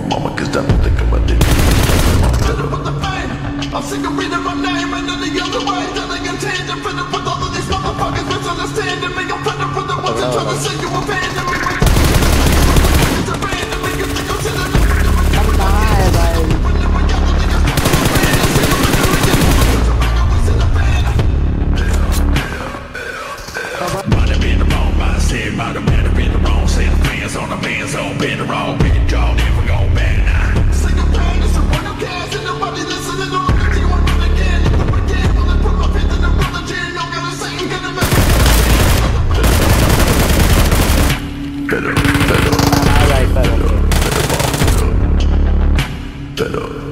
my mama cause I don't think about it. I'm sick of reading my name and then the other way. Tangent, with all of these motherfuckers Misunderstanding me, I'm with the ones that try to say you